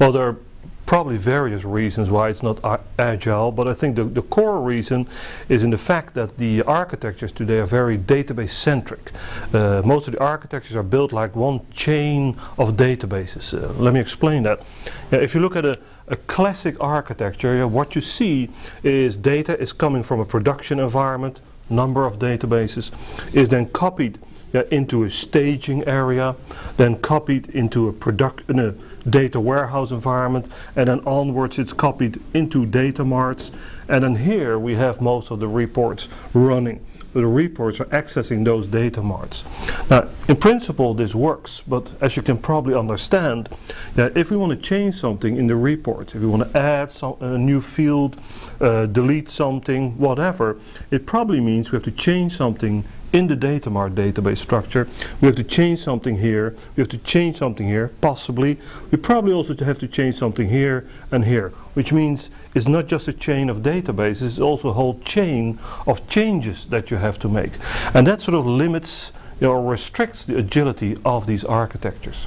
Well, there are probably various reasons why it's not agile, but I think the, the core reason is in the fact that the architectures today are very database centric. Uh, most of the architectures are built like one chain of databases. Uh, let me explain that. if you look at a, a classic architecture, what you see is data is coming from a production environment, number of databases, is then copied yeah, into a staging area, then copied into a production data warehouse environment, and then onwards it's copied into data marts, and then here we have most of the reports running. The reports are accessing those data marts. Now, in principle, this works, but as you can probably understand, that if we want to change something in the report, if we want to add a new field, uh, delete something, whatever, it probably means we have to change something in the data mart database structure. We have to change something here, we have to change something here, possibly. We probably also have to change something here and here, which means it's not just a chain of databases, it's also a whole chain of changes that you have to make. And that sort of limits you know, or restricts the agility of these architectures.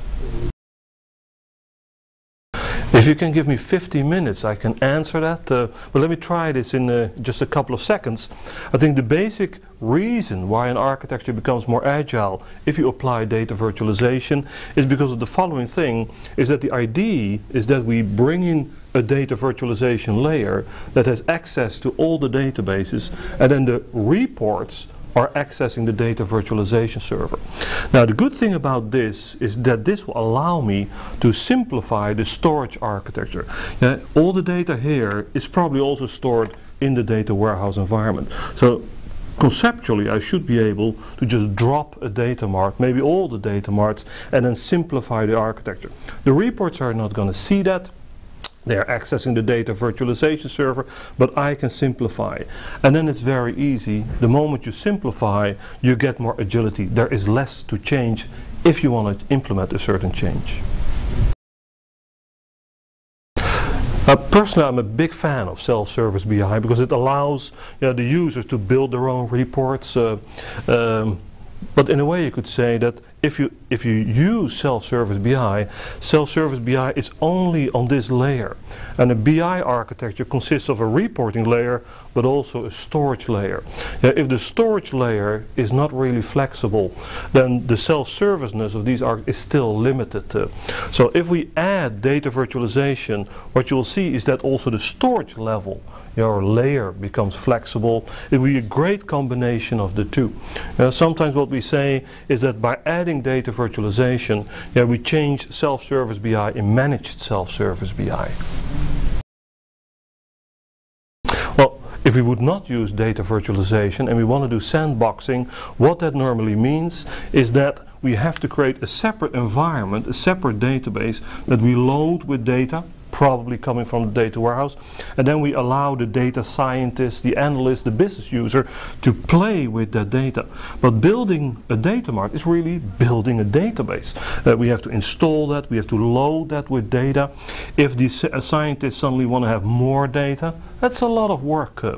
If you can give me 50 minutes, I can answer that. Uh, but let me try this in uh, just a couple of seconds. I think the basic reason why an architecture becomes more agile if you apply data virtualization is because of the following thing, is that the idea is that we bring in a data virtualization layer that has access to all the databases and then the reports are accessing the data virtualization server. Now the good thing about this is that this will allow me to simplify the storage architecture. Yeah, all the data here is probably also stored in the data warehouse environment. So conceptually I should be able to just drop a data mart, maybe all the data marts, and then simplify the architecture. The reports are not going to see that. They're accessing the data virtualization server, but I can simplify. And then it's very easy. The moment you simplify, you get more agility. There is less to change if you want to implement a certain change. Uh, personally, I'm a big fan of self-service BI because it allows you know, the users to build their own reports. Uh, um, but in a way you could say that if you if you use self-service BI, self-service BI is only on this layer. And a BI architecture consists of a reporting layer but also a storage layer. Yeah, if the storage layer is not really flexible, then the self-serviceness of these are is still limited. Uh, so if we add data virtualization, what you will see is that also the storage level your layer becomes flexible. It will be a great combination of the two. Uh, sometimes what we say is that by adding data virtualization, yeah, we change self-service BI in managed self-service BI. Well, if we would not use data virtualization and we want to do sandboxing, what that normally means is that we have to create a separate environment, a separate database that we load with data probably coming from the data warehouse. And then we allow the data scientist, the analyst, the business user to play with that data. But building a data mart is really building a database. Uh, we have to install that, we have to load that with data. If the uh, scientists suddenly want to have more data, that's a lot of work. Uh,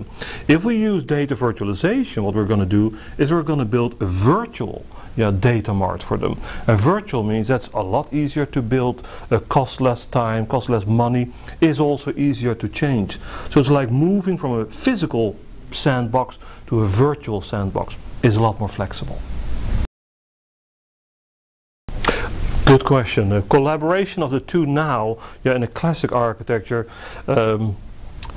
if we use data virtualization, what we're going to do is we're going to build a virtual yeah, data mart for them. And virtual means that's a lot easier to build, uh, cost less time, cost less money, is also easier to change. So it's like moving from a physical sandbox to a virtual sandbox is a lot more flexible. Good question. Uh, collaboration of the two now, yeah, in a classic architecture, um,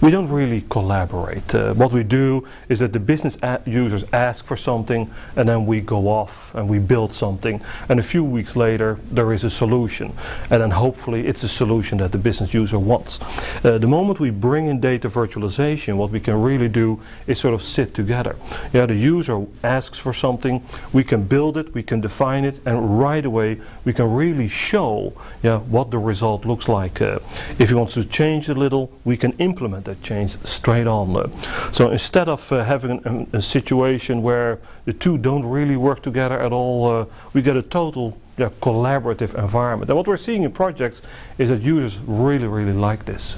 we don't really collaborate. Uh, what we do is that the business users ask for something and then we go off and we build something and a few weeks later there is a solution and then hopefully it's a solution that the business user wants. Uh, the moment we bring in data virtualization what we can really do is sort of sit together. Yeah, the user asks for something, we can build it, we can define it and right away we can really show yeah, what the result looks like. Uh, if he wants to change a little we can implement that change straight on. So instead of uh, having an, a situation where the two don't really work together at all, uh, we get a total yeah, collaborative environment. And what we're seeing in projects is that users really, really like this.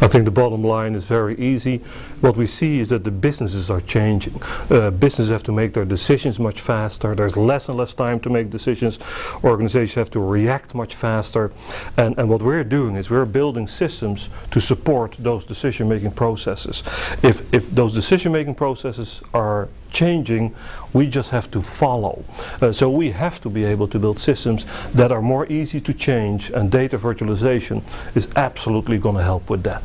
I think the bottom line is very easy. What we see is that the businesses are changing. Uh, businesses have to make their decisions much faster. There's less and less time to make decisions. Organizations have to react much faster. And, and what we're doing is we're building systems to support those decision-making processes. If, if those decision-making processes are changing, we just have to follow. Uh, so we have to be able to build systems that are more easy to change and data virtualization is absolutely going to help with that.